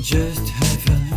just have.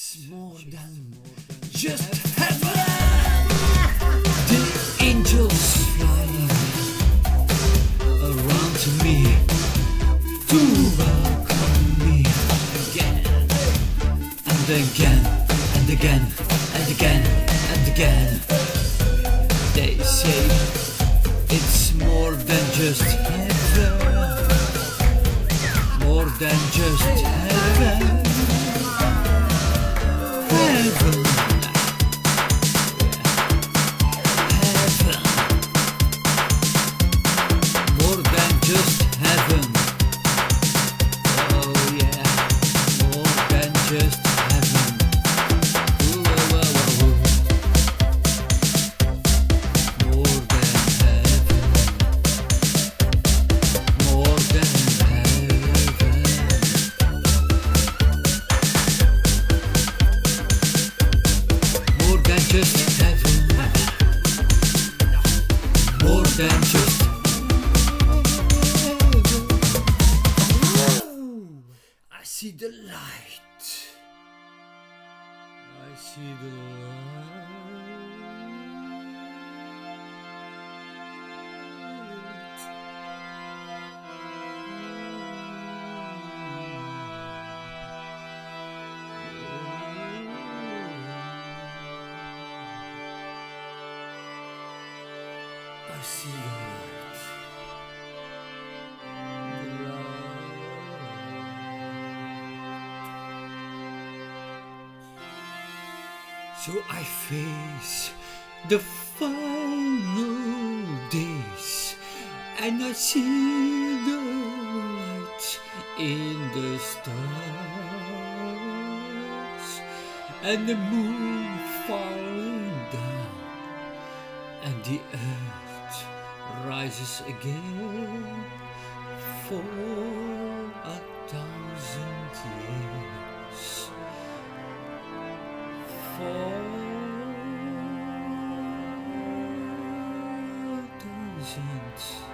It's more than just heaven. The angels flying around me to welcome me again and again and again and again and again. They say it's more than just heaven, more than just heaven. Heaven. The light. I see the light. I see your light. So I face the final days and I see the light in the stars and the moon falling down and the earth rises again for a thousand years. For a thousand